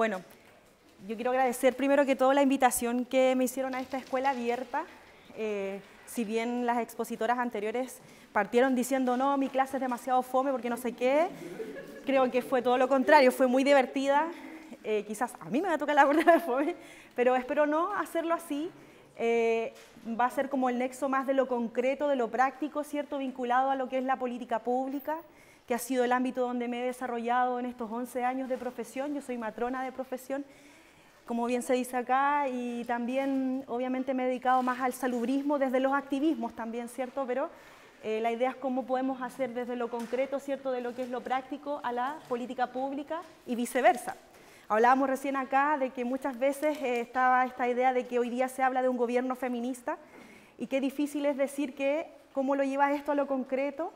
Bueno, yo quiero agradecer primero que todo la invitación que me hicieron a esta escuela abierta. Eh, si bien las expositoras anteriores partieron diciendo, no, mi clase es demasiado fome porque no sé qué, creo que fue todo lo contrario, fue muy divertida. Eh, quizás a mí me va a tocar la puerta de fome, pero espero no hacerlo así. Eh, va a ser como el nexo más de lo concreto, de lo práctico, ¿cierto? Vinculado a lo que es la política pública, que ha sido el ámbito donde me he desarrollado en estos 11 años de profesión. Yo soy matrona de profesión, como bien se dice acá, y también obviamente me he dedicado más al salubrismo desde los activismos también, ¿cierto? Pero eh, la idea es cómo podemos hacer desde lo concreto, ¿cierto?, de lo que es lo práctico a la política pública y viceversa. Hablábamos recién acá de que muchas veces eh, estaba esta idea de que hoy día se habla de un gobierno feminista y qué difícil es decir que cómo lo lleva esto a lo concreto,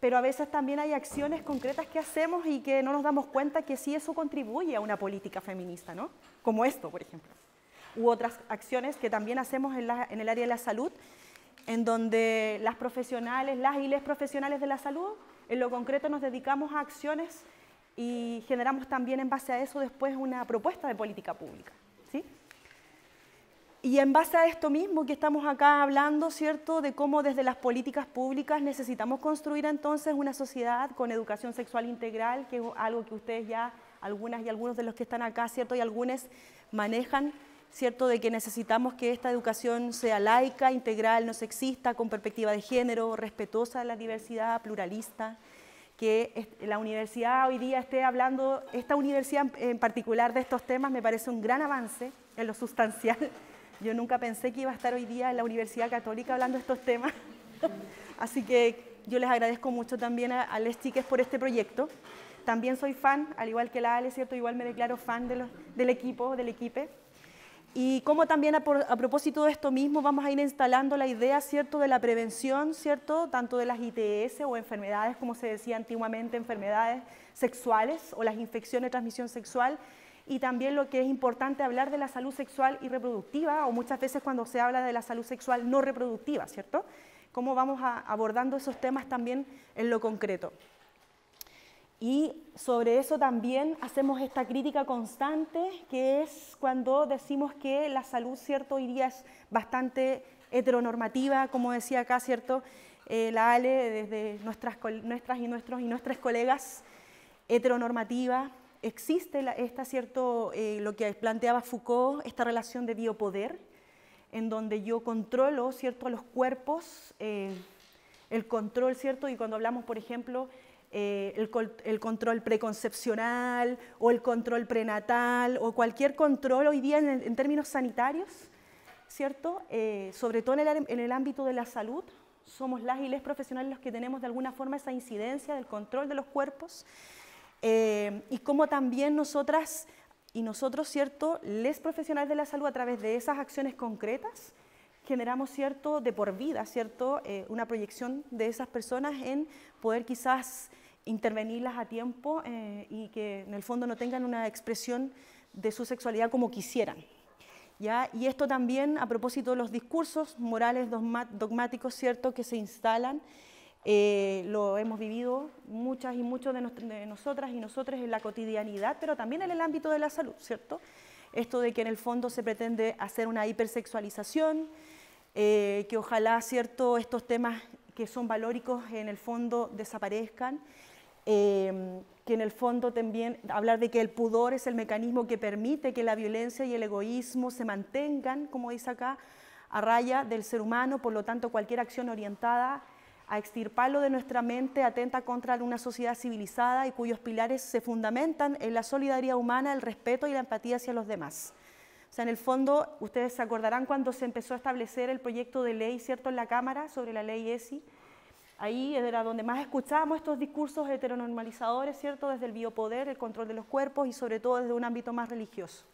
pero a veces también hay acciones concretas que hacemos y que no nos damos cuenta que sí eso contribuye a una política feminista, ¿no? Como esto, por ejemplo. U otras acciones que también hacemos en, en el área de la salud, en donde las profesionales, las y les profesionales de la salud, en lo concreto nos dedicamos a acciones y generamos también en base a eso después una propuesta de política pública. Y en base a esto mismo que estamos acá hablando, ¿cierto?, de cómo desde las políticas públicas necesitamos construir entonces una sociedad con educación sexual integral, que es algo que ustedes ya, algunas y algunos de los que están acá, ¿cierto?, y algunos manejan, ¿cierto?, de que necesitamos que esta educación sea laica, integral, no sexista, con perspectiva de género, respetuosa de la diversidad, pluralista, que la universidad hoy día esté hablando, esta universidad en particular de estos temas me parece un gran avance en lo sustancial. Yo nunca pensé que iba a estar hoy día en la Universidad Católica hablando de estos temas. Así que yo les agradezco mucho también a, Les Chiques por este proyecto. También soy fan, al igual que la Ale, ¿cierto? Igual me declaro fan del equipo, del equipe. Y como también a, propósito de esto mismo vamos a ir instalando la idea, ¿cierto?, de la prevención, ¿cierto?, tanto de las ITS o enfermedades, como se decía antiguamente, enfermedades sexuales o las infecciones de transmisión sexual, y también lo que es importante hablar de la salud sexual y reproductiva, o muchas veces cuando se habla de la salud sexual no reproductiva, ¿cierto? Cómo vamos abordando esos temas también en lo concreto. Y sobre eso también hacemos esta crítica constante, que es cuando decimos que la salud, ¿cierto? Hoy día es bastante heteronormativa, como decía acá, ¿cierto? Eh, la Ale, desde nuestras, nuestras y nuestros y nuestras colegas, heteronormativa. Existe esta, ¿cierto? Eh, lo que planteaba Foucault, esta relación de biopoder, en donde yo controlo, ¿cierto?, a los cuerpos, eh, el control, ¿cierto? Y cuando hablamos, por ejemplo, eh, el, control preconcepcional o el control prenatal o cualquier control hoy día en, términos sanitarios, ¿cierto? Eh, sobre todo en el, ámbito de la salud, somos las y les profesionales los que tenemos de alguna forma esa incidencia del control de los cuerpos eh, y como también nosotras y nosotros, ¿cierto? Les profesionales de la salud a través de esas acciones concretas generamos cierto de por vida, cierto una proyección de esas personas en poder quizás intervenirlas a tiempo eh, y que en el fondo no tengan una expresión de su sexualidad como quisieran. ¿ya? Y esto también a propósito de los discursos morales dogmáticos ¿cierto? que se instalan, eh, lo hemos vivido muchas y muchos de, nosotras y nosotros en la cotidianidad, pero también en el ámbito de la salud, ¿cierto? Esto de que en el fondo se pretende hacer una hipersexualización, eh, que ojalá, ¿cierto?, estos temas que son valóricos en el fondo desaparezcan, eh, que en el fondo también hablar de que el pudor es el mecanismo que permite que la violencia y el egoísmo se mantengan, como dice acá, a raya del ser humano, por lo tanto cualquier acción orientada a extirparlo de nuestra mente atenta contra una sociedad civilizada y cuyos pilares se fundamentan en la solidaridad humana, el respeto y la empatía hacia los demás. O sea, en el fondo, ustedes se acordarán cuando se empezó a establecer el proyecto de ley, ¿cierto?, en la Cámara sobre la ley ESI. Ahí era donde más escuchábamos estos discursos heteronormalizadores, ¿cierto?, desde el biopoder, el control de los cuerpos y sobre todo desde un ámbito más religioso.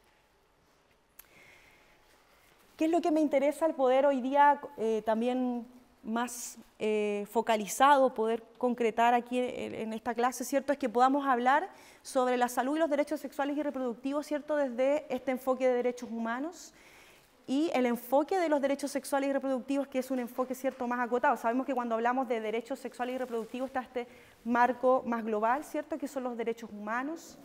¿Qué es lo que me interesa el poder hoy día eh, también más eh, focalizado, poder concretar aquí en esta clase, ¿cierto? Es que podamos hablar sobre la salud y los derechos sexuales y reproductivos, ¿cierto? Desde este enfoque de derechos humanos y el enfoque de los derechos sexuales y reproductivos, que es un enfoque, ¿cierto?, más acotado. Sabemos que cuando hablamos de derechos sexuales y reproductivos está este marco más global, ¿cierto?, que son los derechos humanos.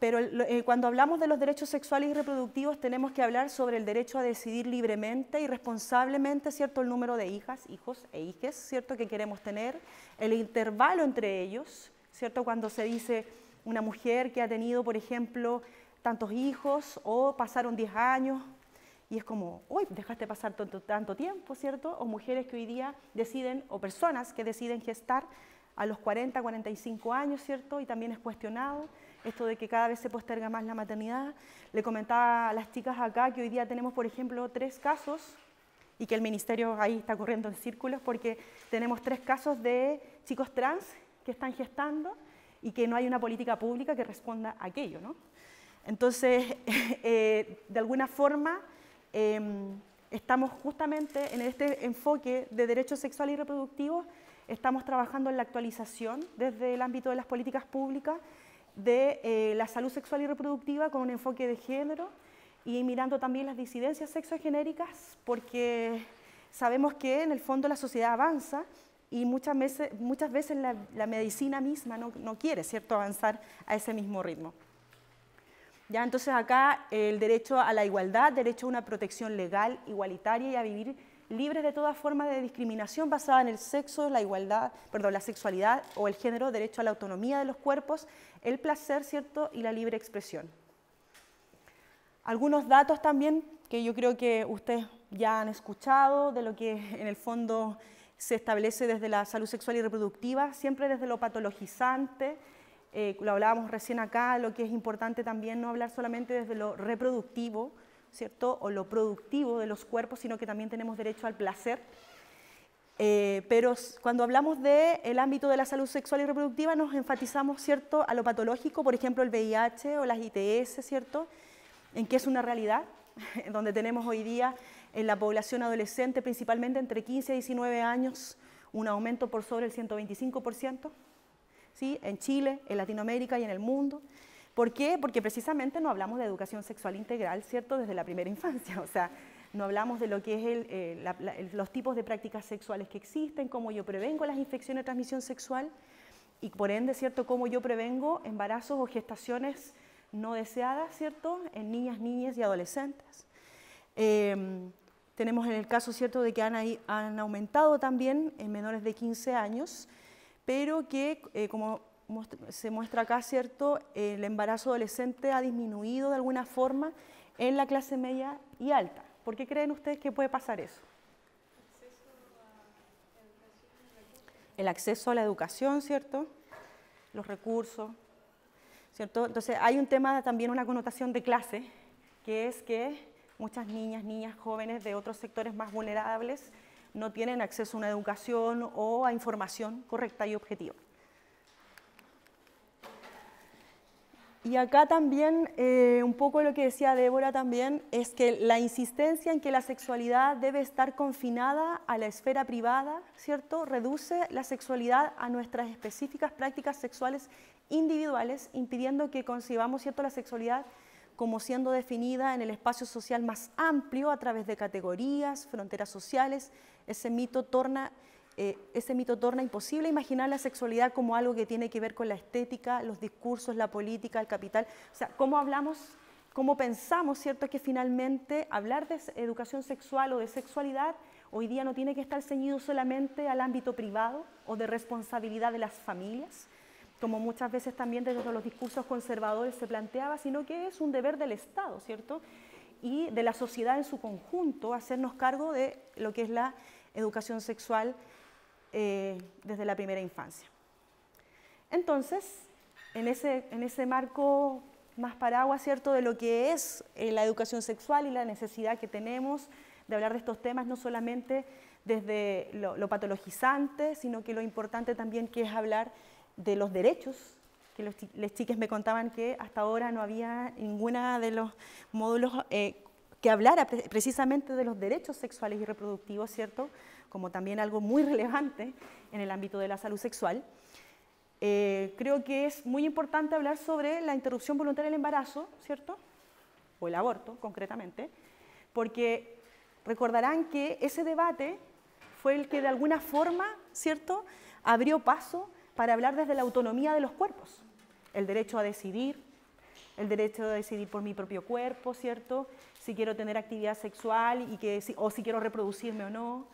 Pero eh, cuando hablamos de los derechos sexuales y reproductivos tenemos que hablar sobre el derecho a decidir libremente y responsablemente, ¿cierto?, el número de hijas, hijos e hijes, ¿cierto?, que queremos tener, el intervalo entre ellos, ¿cierto?, cuando se dice una mujer que ha tenido, por ejemplo, tantos hijos o pasaron 10 años y es como, uy, dejaste pasar tanto, tanto tiempo, ¿cierto? O mujeres que hoy día deciden, o personas que deciden gestar a los 40, 45 años, ¿cierto? Y también es cuestionado esto de que cada vez se posterga más la maternidad. Le comentaba a las chicas acá que hoy día tenemos, por ejemplo, tres casos y que el ministerio ahí está corriendo en círculos porque tenemos tres casos de chicos trans que están gestando y que no hay una política pública que responda a aquello, ¿no? Entonces, eh, de alguna forma, em, estamos justamente en este enfoque de derechos sexuales y reproductivos, estamos trabajando en la actualización desde el ámbito de las políticas públicas de eh, la salud sexual y reproductiva con un enfoque de género y mirando también las disidencias sexogenéricas porque sabemos que en el fondo la sociedad avanza y muchas veces, muchas veces la, medicina misma no, no, quiere ¿cierto? avanzar a ese mismo ritmo. Ya, entonces acá el derecho a la igualdad, derecho a una protección legal, igualitaria y a vivir libres de toda forma de discriminación basada en el sexo, la igualdad, perdón, la sexualidad o el género, derecho a la autonomía de los cuerpos, el placer, ¿cierto? y la libre expresión. Algunos datos también que yo creo que ustedes ya han escuchado de lo que en el fondo se establece desde la salud sexual y reproductiva, siempre desde lo patologizante, eh, lo hablábamos recién acá, lo que es importante también no hablar solamente desde lo reproductivo, ¿cierto? O lo productivo de los cuerpos, sino que también tenemos derecho al placer. Eh, pero cuando hablamos del ámbito de la salud sexual y reproductiva nos enfatizamos, ¿cierto?, a lo patológico, por ejemplo, el VIH o las ITS, ¿cierto?, en que es una realidad, donde tenemos hoy día en la población adolescente, principalmente entre 15 y 19 años, un aumento por sobre el 125%, ¿sí? en Chile, en Latinoamérica y en el mundo. ¿Por qué? Porque precisamente no hablamos de educación sexual integral, ¿cierto?, desde la primera infancia. O sea, no hablamos de lo que es eh, los tipos de prácticas sexuales que existen, cómo yo prevengo las infecciones de transmisión sexual y por ende, ¿cierto?, cómo yo prevengo embarazos o gestaciones no deseadas, ¿cierto?, en niñas, niñas y adolescentes. Em, tenemos en el caso, ¿cierto?, de que han, aumentado también en menores de 15 años, pero que, eh, como se muestra acá, ¿cierto? El embarazo adolescente ha disminuido de alguna forma en la clase media y alta. ¿Por qué creen ustedes que puede pasar eso? El acceso a la educación, ¿cierto? Los recursos, ¿cierto? Entonces hay un tema también, una connotación de clase, que es que muchas niñas, niñas jóvenes de otros sectores más vulnerables no tienen acceso a una educación o a información correcta y objetiva. Y acá también, eh, un poco lo que decía Débora también, es que la insistencia en que la sexualidad debe estar confinada a la esfera privada, ¿cierto? Reduce la sexualidad a nuestras específicas prácticas sexuales individuales, impidiendo que concibamos, ¿cierto?, la sexualidad como siendo definida en el espacio social más amplio a través de categorías, fronteras sociales. Ese mito torna eh, ese mito torna imposible imaginar la sexualidad como algo que tiene que ver con la estética, los discursos, la política, el capital. O sea, cómo hablamos, cómo pensamos, ¿cierto?, que finalmente hablar de educación sexual o de sexualidad hoy día no tiene que estar ceñido solamente al ámbito privado o de responsabilidad de las familias, como muchas veces también desde los discursos conservadores se planteaba, sino que es un deber del Estado, ¿cierto? Y de la sociedad en su conjunto hacernos cargo de lo que es la educación sexual eh, desde la primera infancia. Entonces, en ese, en ese marco más paraguas, ¿cierto?, de lo que es eh, la educación sexual y la necesidad que tenemos de hablar de estos temas, no solamente desde lo, patologizante, sino que lo importante también que es hablar de los derechos, que los, les chiques me contaban que hasta ahora no había ninguna de los módulos eh, que hablara precisamente de los derechos sexuales y reproductivos, ¿cierto?, como también algo muy relevante en el ámbito de la salud sexual. Eh, creo que es muy importante hablar sobre la interrupción voluntaria del embarazo, ¿cierto? O el aborto, concretamente, porque recordarán que ese debate fue el que de alguna forma, ¿cierto?, abrió paso para hablar desde la autonomía de los cuerpos, el derecho a decidir, el derecho de decidir por mi propio cuerpo, ¿cierto? Si quiero tener actividad sexual y que, o si quiero reproducirme o no.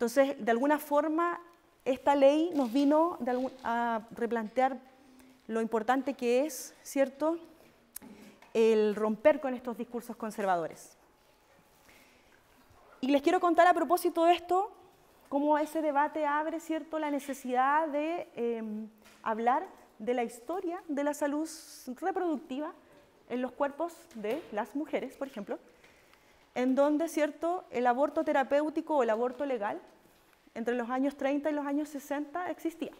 Entonces, de alguna forma, esta ley nos vino a replantear lo importante que es, ¿cierto?, el romper con estos discursos conservadores. Y les quiero contar a propósito de esto, cómo ese debate abre, ¿cierto?, la necesidad de em, hablar de la historia de la salud reproductiva en los cuerpos de las mujeres, por ejemplo, en donde, ¿cierto?, el aborto terapéutico o el aborto legal entre los años 30 y los años 60 existía.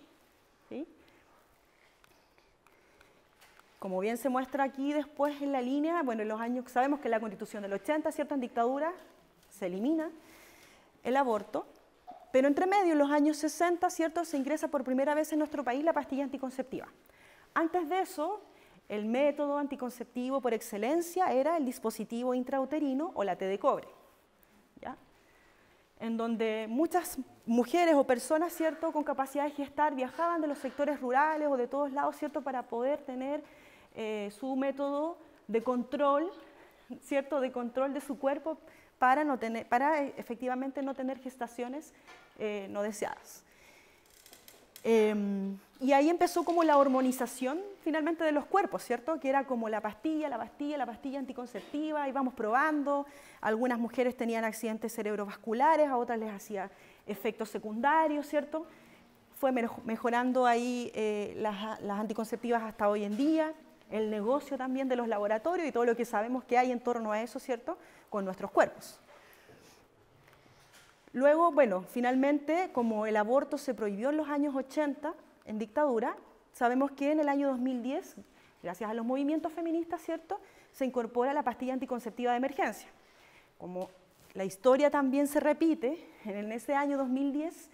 Como bien se muestra aquí después en la línea, bueno, en los años, sabemos que la constitución del 80, ¿cierto?, en dictadura, se elimina el aborto, pero entre medio, en los años 60, ¿cierto?, se ingresa por primera vez en nuestro país la pastilla anticonceptiva. Antes de eso, el método anticonceptivo por excelencia era el dispositivo intrauterino o la T de cobre, ¿ya? en donde muchas mujeres o personas ¿cierto? con capacidad de gestar viajaban de los sectores rurales o de todos lados ¿cierto? para poder tener eh, su método de control, ¿cierto? de control de su cuerpo para, no tener, para eh, efectivamente no tener gestaciones eh, no deseadas. Em, y ahí empezó como la hormonización finalmente de los cuerpos, ¿cierto? Que era como la pastilla, la pastilla, la pastilla anticonceptiva, íbamos probando. Algunas mujeres tenían accidentes cerebrovasculares, a otras les hacía efectos secundarios, ¿cierto? Fue mejorando ahí eh, las, las anticonceptivas hasta hoy en día, el negocio también de los laboratorios y todo lo que sabemos que hay en torno a eso, ¿cierto? Con nuestros cuerpos. Luego, bueno, finalmente, como el aborto se prohibió en los años 80 en dictadura, sabemos que en el año 2010, gracias a los movimientos feministas, ¿cierto?, se incorpora la pastilla anticonceptiva de emergencia. Como la historia también se repite, en ese año 2010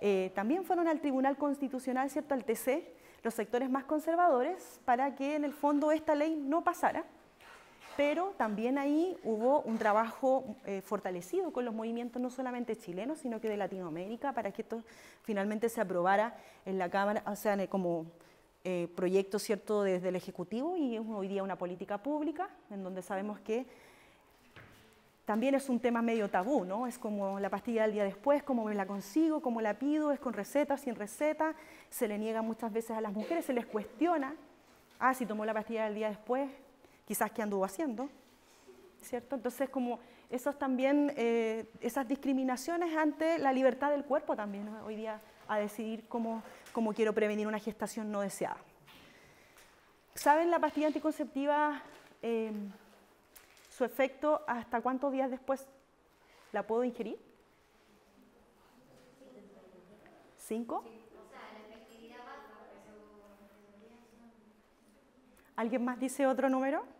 eh, también fueron al Tribunal Constitucional, ¿cierto?, al TC, los sectores más conservadores, para que en el fondo esta ley no pasara pero también ahí hubo un trabajo eh, fortalecido con los movimientos no solamente chilenos, sino que de Latinoamérica, para que esto finalmente se aprobara en la Cámara, o sea, como eh, proyecto cierto desde el Ejecutivo y hoy día una política pública, en donde sabemos que también es un tema medio tabú, ¿no? Es como la pastilla del día después, cómo me la consigo, cómo la pido, es con receta, sin receta, se le niega muchas veces a las mujeres, se les cuestiona, ah, si tomó la pastilla del día después, quizás qué anduvo haciendo, ¿cierto? Entonces, como esos también, eh, esas discriminaciones ante la libertad del cuerpo también, hoy día a decidir cómo, cómo quiero prevenir una gestación no deseada. ¿Saben la pastilla anticonceptiva, eh, su efecto hasta cuántos días después la puedo ingerir? ¿Cinco? ¿Alguien más dice otro número?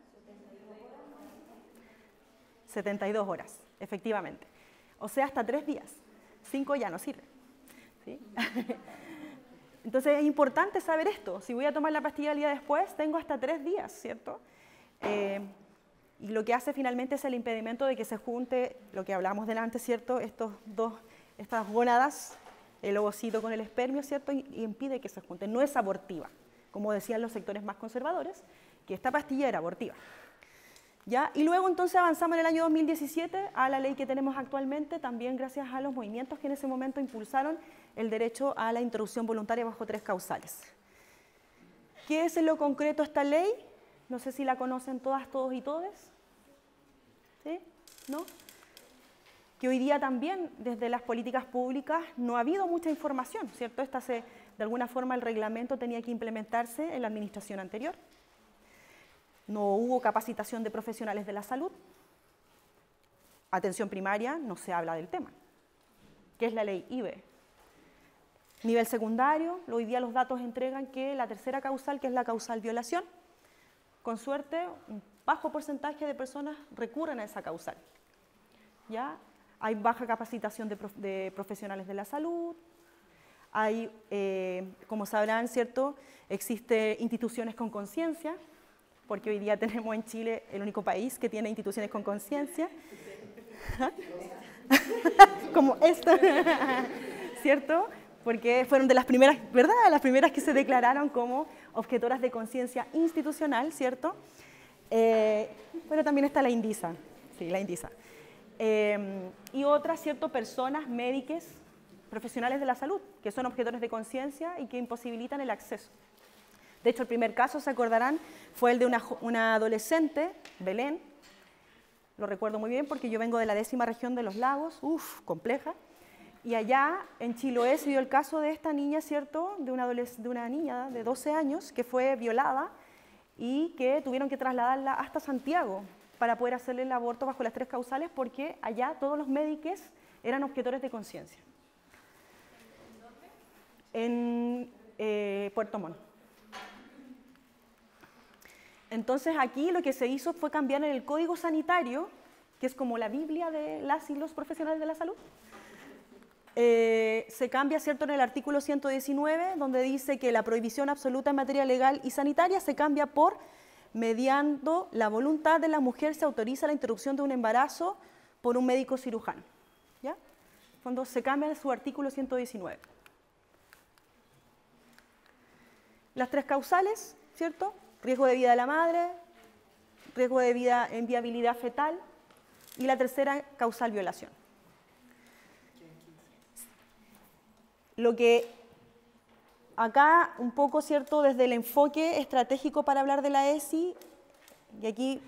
72 horas, efectivamente. O sea, hasta tres días. Cinco ya no sirve. Entonces es importante saber esto. Si voy a tomar la pastilla el día después, tengo hasta tres días, ¿cierto? Eh, y lo que hace finalmente es el impedimento de que se junte, lo que hablamos delante, ¿cierto? Estos dos, estas gónadas, el ovocito con el espermio, ¿cierto? Y, y impide que se junten. No es abortiva, como decían los sectores más conservadores, que esta pastilla era abortiva. Y luego entonces avanzamos en el año 2017 a la ley que tenemos actualmente, también gracias a los movimientos que en ese momento impulsaron el derecho a la interrupción voluntaria bajo tres causales. ¿Qué es en lo concreto esta ley? No sé si la conocen todas, todos y todes. ¿Sí? ¿No? Que hoy día también desde las políticas públicas no ha habido mucha información, ¿cierto? Esta se, de alguna forma el reglamento tenía que implementarse en la administración anterior no hubo capacitación de profesionales de la salud. Atención primaria, no se habla del tema. ¿Qué es la ley IBE? Nivel secundario, hoy día los datos entregan que la tercera causal, que es la causal violación, con suerte, un bajo porcentaje de personas recurren a esa causal. ¿Ya? Hay baja capacitación de, profesionales de la salud, hay, eh, como sabrán, ¿cierto? Existen instituciones con conciencia, porque hoy día tenemos en Chile el único país que tiene instituciones con conciencia, como esta, ¿cierto? Porque fueron de las primeras, ¿verdad? Las primeras que se declararon como objetoras de conciencia institucional, ¿cierto? Eh, también está la Indisa, sí, la Indisa. Eh, y otras, cierto, personas, médicos, profesionales de la salud, que son objetores de conciencia y que imposibilitan el acceso. De hecho, el primer caso, se acordarán, fue el de una, adolescente, Belén, lo recuerdo muy bien porque yo vengo de la décima región de los lagos, uff, compleja, y allá en Chiloé se dio el caso de esta niña, ¿cierto? De una, niña de 12 años que fue violada y que tuvieron que trasladarla hasta Santiago para poder hacerle el aborto bajo las tres causales porque allá todos los médicos eran objetores de conciencia. En eh, Puerto Montt. Entonces aquí lo que se hizo fue cambiar en el código sanitario, que es como la Biblia de las y los profesionales de la salud, eh, se cambia, ¿cierto?, en el artículo 119, donde dice que la prohibición absoluta en materia legal y sanitaria se cambia por mediando la voluntad de la mujer se autoriza la interrupción de un embarazo por un médico cirujano. ¿Ya? Cuando se cambia su artículo 119. Las tres causales, ¿cierto? Riesgo de vida de la madre, riesgo de vida en viabilidad fetal y la tercera causal violación. Lo que acá un poco, ¿cierto?, desde el enfoque estratégico para hablar de la ESI, y aquí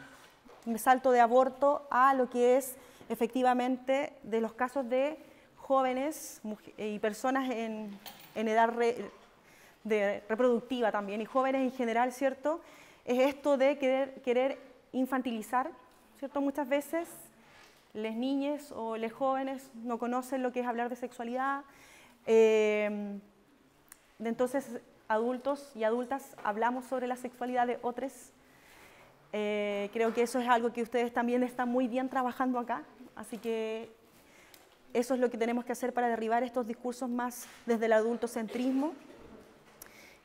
me salto de aborto a lo que es efectivamente de los casos de jóvenes y personas en, edad de reproductiva también, y jóvenes en general, ¿cierto?, es esto de querer, querer infantilizar, ¿cierto? Muchas veces las niñas o los jóvenes no conocen lo que es hablar de sexualidad, eh, entonces, adultos y adultas hablamos sobre la sexualidad de otros. Eh, creo que eso es algo que ustedes también están muy bien trabajando acá, así que eso es lo que tenemos que hacer para derribar estos discursos más desde el adultocentrismo,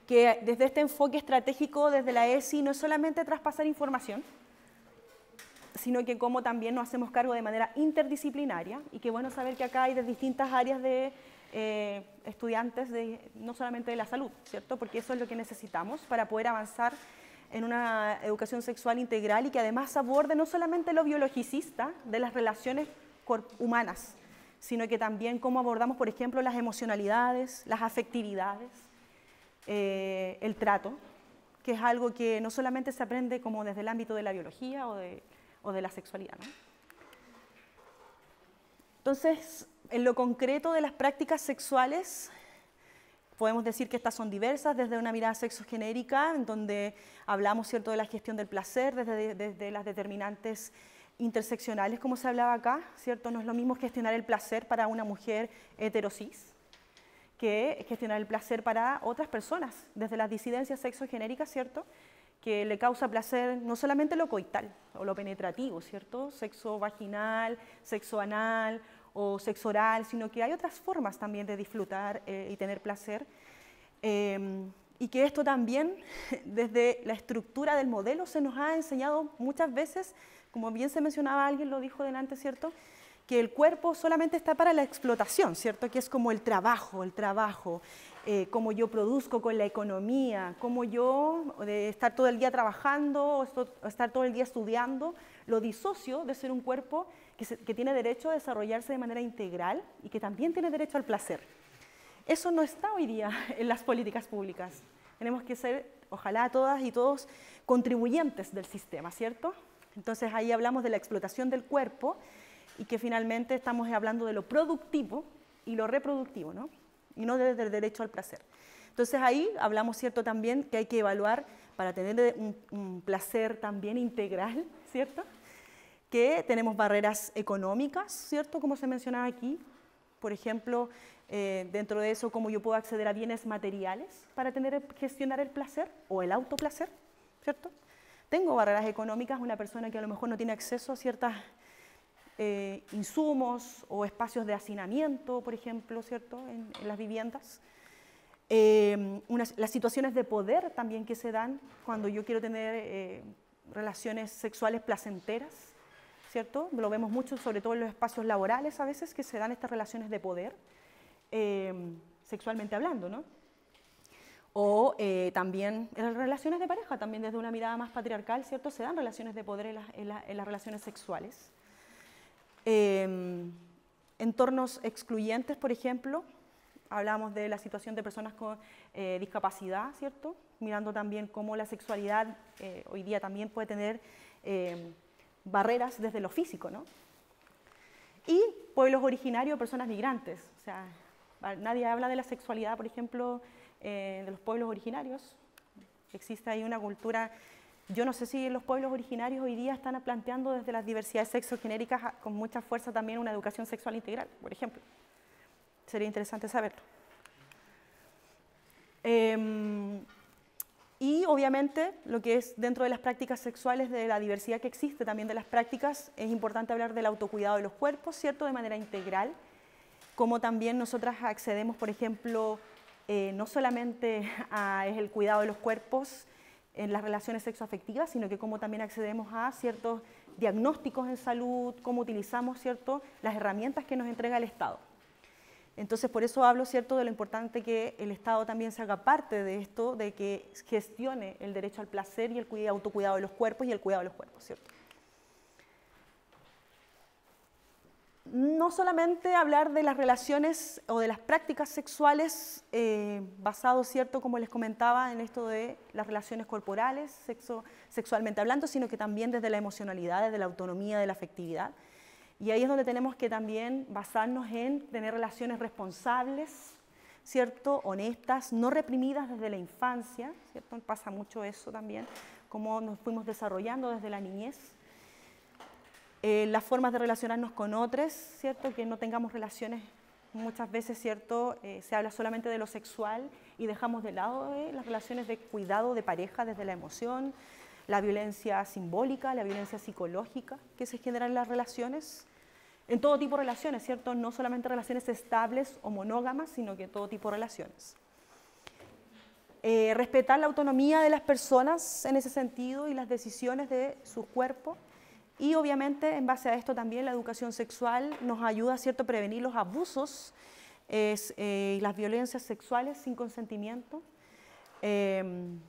que desde este enfoque estratégico, desde la ESI, no es solamente traspasar información, sino que como también nos hacemos cargo de manera interdisciplinaria, y qué bueno saber que acá hay de distintas áreas de eh, estudiantes de, no solamente de la salud, ¿cierto? Porque eso es lo que necesitamos para poder avanzar en una educación sexual integral y que además aborde no solamente lo biologicista de las relaciones humanas, sino que también cómo abordamos, por ejemplo, las emocionalidades, las afectividades, eh, el trato, que es algo que no solamente se aprende como desde el ámbito de la biología o de, la sexualidad. Entonces, en lo concreto de las prácticas sexuales, podemos decir que estas son diversas, desde una mirada sexogenérica, en donde hablamos ¿cierto? de la gestión del placer, desde, las determinantes interseccionales, como se hablaba acá, ¿cierto? No es lo mismo gestionar el placer para una mujer heterosis que gestionar el placer para otras personas, desde las disidencias sexogenéricas, ¿cierto? Que le causa placer no solamente lo coital o lo penetrativo, ¿cierto? Sexo vaginal, sexo anal o sexo oral, sino que hay otras formas también de disfrutar eh, y tener placer. Em, y que esto también, desde la estructura del modelo, se nos ha enseñado muchas veces, como bien se mencionaba, alguien lo dijo delante, ¿cierto? Que el cuerpo solamente está para la explotación, ¿cierto? Que es como el trabajo, el trabajo, eh, cómo yo produzco con la economía, cómo yo, estar todo el día trabajando o estar todo el día estudiando, lo disocio de ser un cuerpo que, tiene derecho a desarrollarse de manera integral y que también tiene derecho al placer. Eso no está hoy día en las políticas públicas. Tenemos que ser, ojalá todas y todos, contribuyentes del sistema, ¿cierto? Entonces ahí hablamos de la explotación del cuerpo y que finalmente estamos hablando de lo productivo y lo reproductivo, ¿no? Y no desde el derecho al placer. Entonces ahí hablamos, ¿cierto? También que hay que evaluar para tener un placer también integral, ¿cierto? que tenemos barreras económicas, ¿cierto? Como se mencionaba aquí. Por ejemplo, eh, dentro de eso, cómo yo puedo acceder a bienes materiales para tener, gestionar el placer o el autoplacer, ¿cierto? Tengo barreras económicas, una persona que a lo mejor no tiene acceso a ciertos eh, insumos o espacios de hacinamiento, por ejemplo, ¿cierto? En, las viviendas. Eh, las situaciones de poder también que se dan cuando yo quiero tener relaciones sexuales placenteras, ¿cierto? Lo vemos mucho, sobre todo en los espacios laborales a veces, que se dan estas relaciones de poder, eh, sexualmente hablando, ¿no? O eh, también en las relaciones de pareja, también desde una mirada más patriarcal, ¿cierto? Se dan relaciones de poder en, las relaciones sexuales. Em, entornos excluyentes, por ejemplo, hablamos de la situación de personas con eh, discapacidad, ¿cierto? Mirando también cómo la sexualidad eh, hoy día también puede tener em, barreras desde lo físico, ¿no? Y pueblos originarios, personas migrantes. O sea, nadie habla de la sexualidad, por ejemplo, eh, de los pueblos originarios. Existe ahí una cultura, yo no sé si los pueblos originarios hoy día están planteando desde las diversidades sexogenéricas con mucha fuerza también una educación sexual integral, por ejemplo. Sería interesante saberlo. Em, y obviamente lo que es dentro de las prácticas sexuales, de la diversidad que existe también de las prácticas, es importante hablar del autocuidado de los cuerpos, ¿cierto? De manera integral, como también nosotras accedemos, por ejemplo, eh, no solamente a, es el cuidado de los cuerpos en las relaciones sexoafectivas, sino que como también accedemos a ciertos diagnósticos en salud, cómo utilizamos ¿cierto? las herramientas que nos entrega el Estado. Entonces, por eso hablo ¿cierto? de lo importante que el Estado también se haga parte de esto, de que gestione el derecho al placer y el autocuidado de los cuerpos y el cuidado de los cuerpos. ¿cierto? No solamente hablar de las relaciones o de las prácticas sexuales eh, basado, ¿cierto?, como les comentaba, en esto de las relaciones corporales, sexualmente hablando, sino que también desde la emocionalidad, desde la autonomía, de la afectividad. Y ahí es donde tenemos que también basarnos en tener relaciones responsables, ¿cierto?, honestas, no reprimidas desde la infancia, ¿cierto? Pasa mucho eso también, cómo nos fuimos desarrollando desde la niñez eh, las formas de relacionarnos con otros, ¿cierto? Que no tengamos relaciones, muchas veces, ¿cierto? Eh, se habla solamente de lo sexual y dejamos de lado eh, las relaciones de cuidado de pareja desde la emoción, la violencia simbólica, la violencia psicológica que se genera en las relaciones, en todo tipo de relaciones, ¿cierto? No solamente relaciones estables o monógamas, sino que todo tipo de relaciones. respetar la autonomía de las personas en ese sentido y las decisiones de su cuerpo y obviamente en base a esto también la educación sexual nos ayuda ¿cierto? a prevenir los abusos eh, y las violencias sexuales sin consentimiento. Em,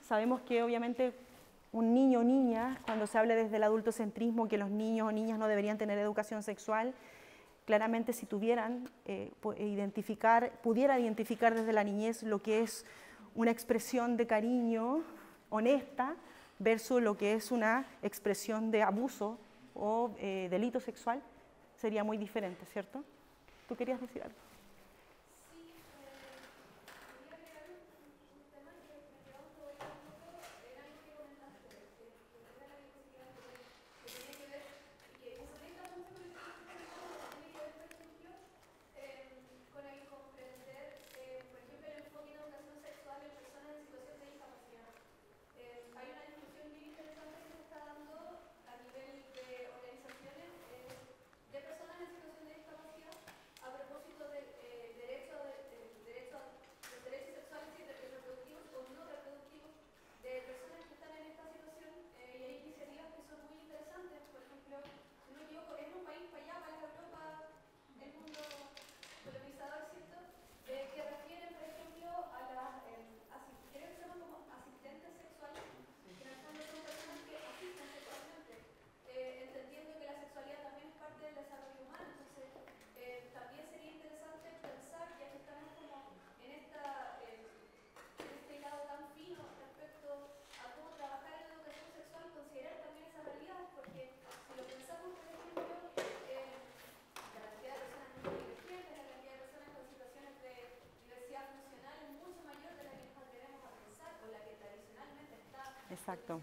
sabemos que obviamente un niño o niña, cuando se habla desde el adultocentrismo que los niños o niñas no deberían tener educación sexual, claramente si tuvieran, eh, identificar, pudiera identificar desde la niñez lo que es una expresión de cariño honesta, versus lo que es una expresión de abuso o eh, delito sexual, sería muy diferente, ¿cierto? ¿Tú querías decir algo? Exacto.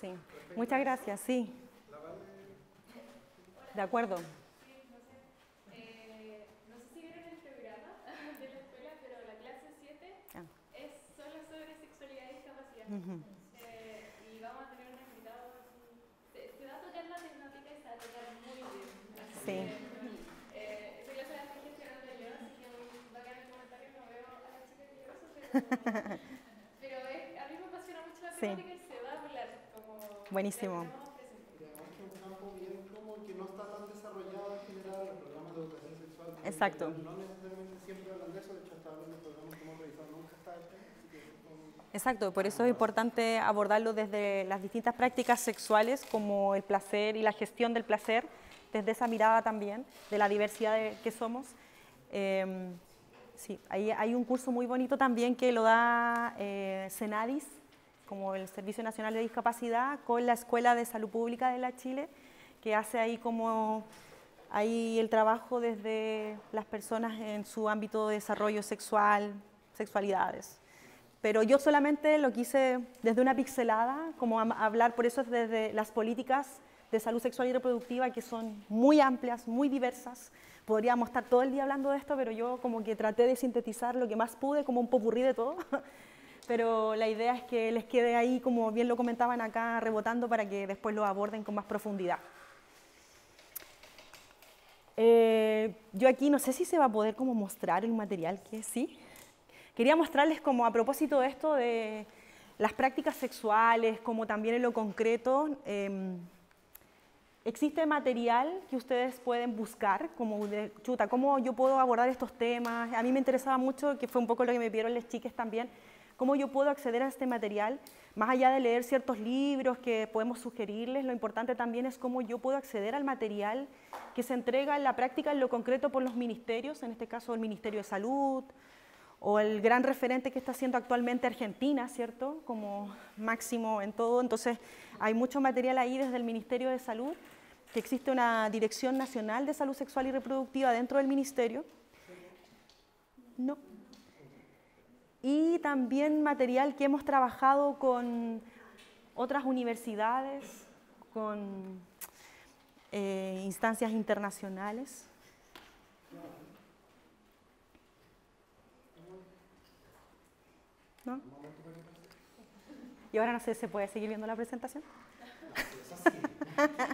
Sí, muchas gracias, sí. De acuerdo. Eh, no sé si vieron el programa de la escuela, pero la clase 7 ah. es solo sobre sexualidad y discapacidad. Eh, y vamos a tener un invitado. Se, se va a tocar la temática y se va a tocar muy bien. sí. Eh, esa clase la estoy gestionando yo, así que va a quedar en el comentario. No veo a la chica que pero. Buenísimo. Exacto. No necesariamente siempre hablan de eso, de hecho hasta hablando de programas que hemos revisado, nunca está el tema, así que Exacto, por eso es importante abordarlo desde las distintas prácticas sexuales como el placer y la gestión del placer, desde esa mirada también de la diversidad de, que somos. Eh, sí, hay, un curso muy bonito también que lo da eh, Senadis, como el Servicio Nacional de Discapacidad, con la Escuela de Salud Pública de la Chile, que hace ahí como ahí el trabajo desde las personas en su ámbito de desarrollo sexual, sexualidades. Pero yo solamente lo quise desde una pixelada, como hablar, por eso es desde las políticas de salud sexual y reproductiva, que son muy amplias, muy diversas. Podríamos estar todo el día hablando de esto, pero yo como que traté de sintetizar lo que más pude, como un popurrí de todo. Pero la idea es que les quede ahí, como bien lo comentaban acá, rebotando para que después lo aborden con más profundidad. Eh, yo aquí no sé si se va a poder como mostrar el material que sí. Quería mostrarles como a propósito de esto de las prácticas sexuales, como también en lo concreto, eh, existe material que ustedes pueden buscar, como de, chuta, ¿cómo yo puedo abordar estos temas? A mí me interesaba mucho, que fue un poco lo que me pidieron las chicas también, cómo yo puedo acceder a este material, más allá de leer ciertos libros que podemos sugerirles, lo importante también es cómo yo puedo acceder al material que se entrega en la práctica, en lo concreto por los ministerios, en este caso el Ministerio de Salud, o el gran referente que está haciendo actualmente Argentina, ¿cierto? Como máximo en todo. Entonces, hay mucho material ahí desde el Ministerio de Salud, que existe una Dirección Nacional de Salud Sexual y Reproductiva dentro del Ministerio. No. Y también material que hemos trabajado con otras universidades, con eh, instancias internacionales. ¿No? Y ahora no sé, ¿se puede seguir viendo la presentación? No,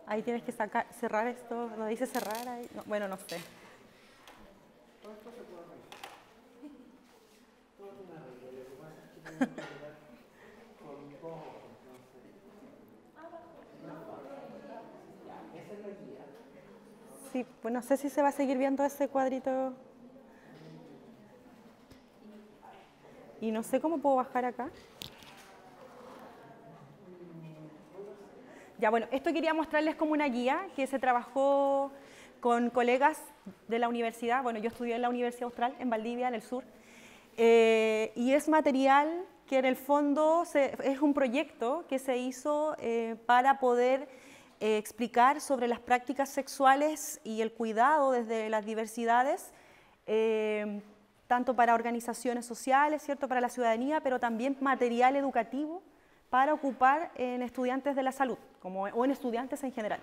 Ahí tienes que sacar, cerrar esto, ¿no dice cerrar ahí? No, bueno, no sé. Sí, pues no sé si se va a seguir viendo ese cuadrito. Y no sé cómo puedo bajar acá. Ya, bueno, esto quería mostrarles como una guía que se trabajó con colegas de la universidad. Bueno, yo estudié en la Universidad Austral, en Valdivia, en el sur. Eh, y es material que en el fondo es un proyecto que se hizo eh, para poder eh, explicar sobre las prácticas sexuales y el cuidado desde las diversidades, tanto para organizaciones sociales, ¿cierto? para la ciudadanía, pero también material educativo para ocupar en estudiantes de la salud como, o en estudiantes en general.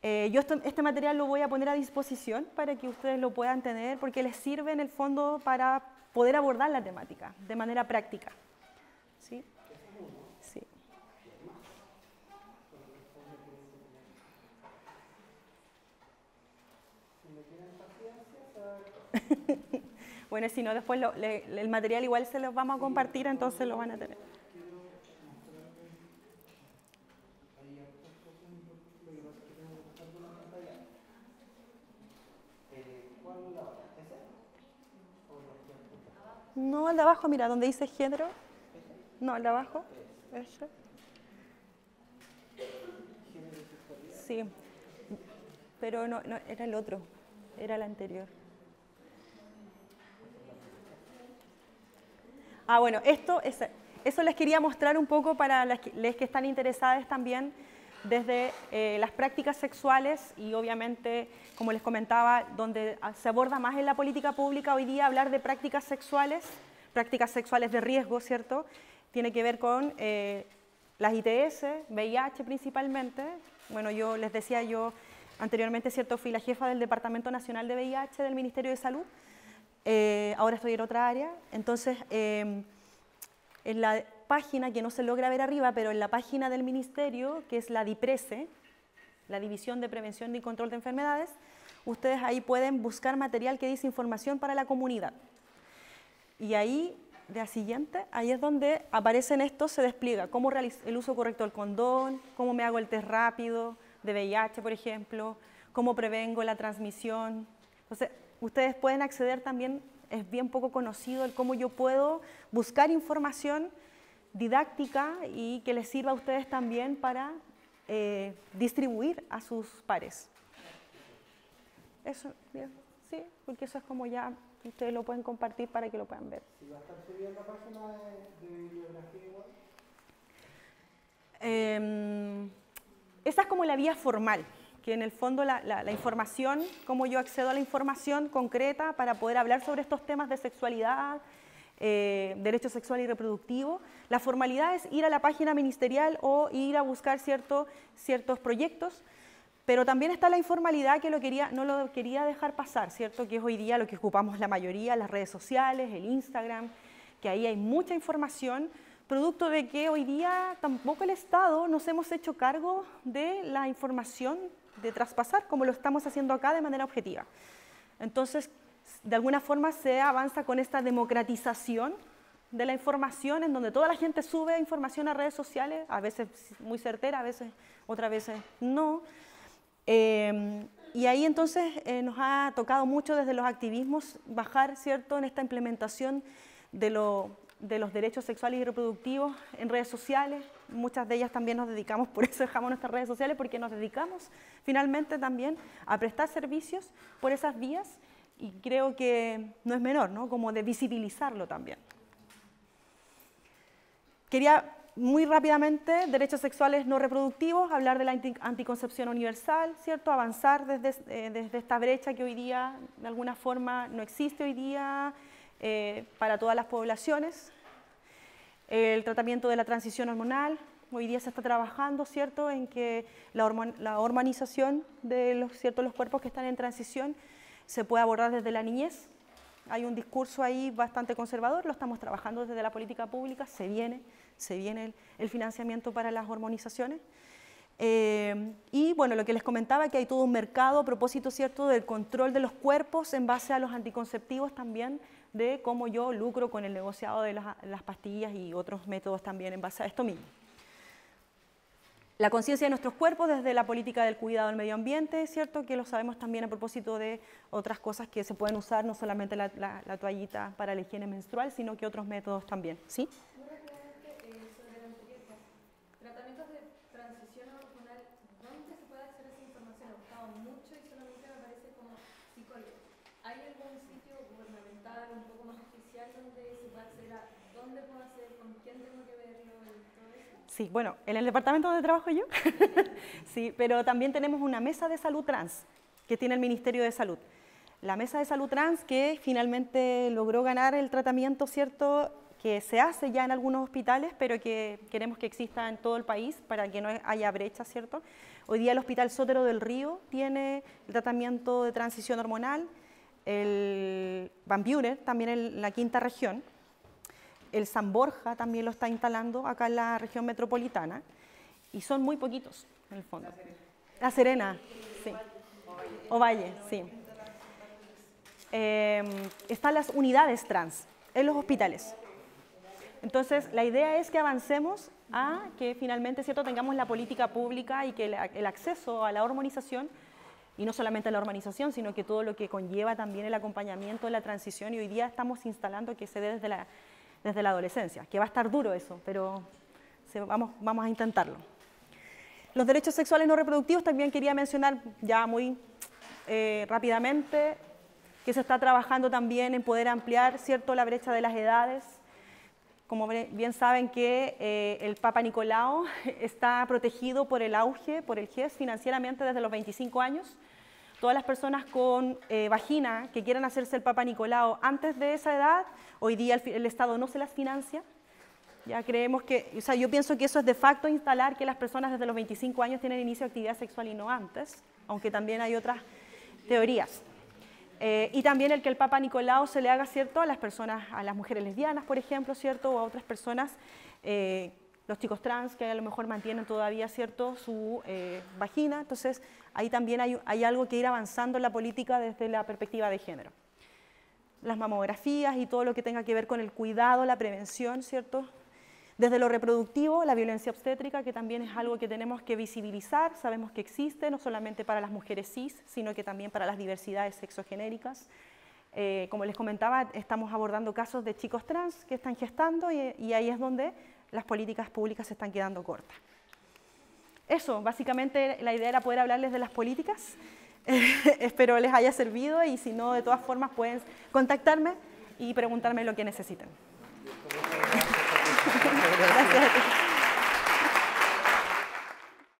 Eh, yo esto, este material lo voy a poner a disposición para que ustedes lo puedan tener, porque les sirve en el fondo para poder abordar la temática de manera práctica. ¿sí? Sí. bueno, si no, después lo, le, el material igual se los vamos a compartir, entonces lo van a tener. No, el abajo, mira, donde dice género. No, el de abajo. Ese. Sí, pero no, no, era el otro, era el anterior. Ah, bueno, esto es, eso les quería mostrar un poco para las que, les que están interesadas también desde eh, las prácticas sexuales y obviamente, como les comentaba, donde se aborda más en la política pública hoy día hablar de prácticas sexuales, prácticas sexuales de riesgo, ¿cierto? tiene que ver con eh, las ITS, VIH principalmente. Bueno, yo les decía, yo anteriormente, ¿cierto? Fui la jefa del Departamento Nacional de VIH del Ministerio de Salud. Eh, ahora estoy en otra área. Entonces, em, en la página que no se logra ver arriba, pero en la página del Ministerio, que es la DIPRESE, la División de Prevención y Control de Enfermedades, ustedes ahí pueden buscar material que dice información para la comunidad. Y ahí, de la siguiente, ahí es donde aparecen estos, se despliega cómo el uso correcto del condón, cómo me hago el test rápido de VIH, por ejemplo, cómo prevengo la transmisión. Entonces, ustedes pueden acceder también, es bien poco conocido el cómo yo puedo buscar información didáctica y que les sirva a ustedes también para eh, distribuir a sus pares. Eso, sí, porque eso es como ya ustedes lo pueden compartir para que lo puedan ver. ¿Y va a estar subida la página de, bibliografía igual? Eh, esa es como la vía formal, que en el fondo la, la, información, cómo yo accedo a la información concreta para poder hablar sobre estos temas de sexualidad, eh, derecho sexual y reproductivo. La formalidad es ir a la página ministerial o ir a buscar cierto, ciertos proyectos pero también está la informalidad que lo quería, no lo quería dejar pasar, ¿cierto? Que es hoy día lo que ocupamos la mayoría, las redes sociales, el Instagram, que ahí hay mucha información, producto de que hoy día tampoco el Estado nos hemos hecho cargo de la información de traspasar, como lo estamos haciendo acá de manera objetiva. Entonces, de alguna forma se avanza con esta democratización de la información, en donde toda la gente sube información a redes sociales, a veces muy certera, a veces otras veces no. Em, y ahí entonces eh, nos ha tocado mucho desde los activismos bajar, ¿cierto?, en esta implementación de, de, los derechos sexuales y reproductivos en redes sociales. Muchas de ellas también nos dedicamos, por eso dejamos nuestras redes sociales, porque nos dedicamos finalmente también a prestar servicios por esas vías y creo que no es menor, ¿no?, como de visibilizarlo también. Quería muy rápidamente, derechos sexuales no reproductivos, hablar de la anticoncepción universal, ¿cierto? Avanzar desde, eh, desde, esta brecha que hoy día, de alguna forma, no existe hoy día eh, para todas las poblaciones. El tratamiento de la transición hormonal, hoy día se está trabajando, ¿cierto?, en que la, la hormonización de los, los cuerpos que están en transición se puede abordar desde la niñez. Hay un discurso ahí bastante conservador, lo estamos trabajando desde la política pública, se viene se viene el, financiamiento para las hormonizaciones. Eh, y bueno, lo que les comentaba, que hay todo un mercado a propósito, ¿cierto?, del control de los cuerpos en base a los anticonceptivos también, de cómo yo lucro con el negociado de las, las pastillas y otros métodos también en base a esto mismo. La conciencia de nuestros cuerpos desde la política del cuidado del medio ambiente, ¿cierto? Que lo sabemos también a propósito de otras cosas que se pueden usar, no solamente la, la, la toallita para la higiene menstrual, sino que otros métodos también, ¿sí? Sí, bueno, en el departamento donde trabajo yo, sí, pero también tenemos una mesa de salud trans que tiene el Ministerio de Salud. La mesa de salud trans que finalmente logró ganar el tratamiento, ¿cierto?, que se hace ya en algunos hospitales, pero que queremos que exista en todo el país para que no haya brecha, ¿cierto? Hoy día el Hospital Sótero del Río tiene el tratamiento de transición hormonal, el Van Buren también en la quinta región, el San Borja también lo está instalando acá en la región metropolitana y son muy poquitos en el fondo. La Serena, sí. O Valle, sí. Em, están las unidades trans en los hospitales. Entonces, la idea es que avancemos a que finalmente cierto tengamos la política pública y que el, acceso a la hormonización y no solamente la hormonización, sino que todo lo que conlleva también el acompañamiento de la transición y hoy día estamos instalando que se dé desde la desde la adolescencia, que va a estar duro eso, pero vamos, a intentarlo. Los derechos sexuales no reproductivos también quería mencionar ya muy eh, rápidamente que se está trabajando también en poder ampliar cierto la brecha de las edades. Como bien saben que eh, el Papa Nicolau está protegido por el auge, por el GES financieramente desde los 25 años. Todas las personas con eh, vagina que quieran hacerse el Papa Nicolau antes de esa edad, hoy día el, Estado no se las financia. Ya creemos que, o sea, yo pienso que eso es de facto instalar que las personas desde los 25 años tienen inicio de actividad sexual y no antes, aunque también hay otras teorías. Eh, y también el que el Papa Nicolau se le haga cierto a las personas, a las mujeres lesbianas, por ejemplo, cierto, o a otras personas, eh, los chicos trans que a lo mejor mantienen todavía cierto su vagina. Entonces, ahí también hay, algo que ir avanzando en la política desde la perspectiva de género. Las mamografías y todo lo que tenga que ver con el cuidado, la prevención, ¿cierto? Desde lo reproductivo, la violencia obstétrica, que también es algo que tenemos que visibilizar, sabemos que existe, no solamente para las mujeres cis, sino que también para las diversidades sexogenéricas. Eh, como les comentaba, estamos abordando casos de chicos trans que están gestando y, ahí es donde las políticas públicas se están quedando cortas. Eso, básicamente la idea era poder hablarles de las políticas. espero les haya servido y si no, de todas formas pueden contactarme y preguntarme lo que necesiten. Gracias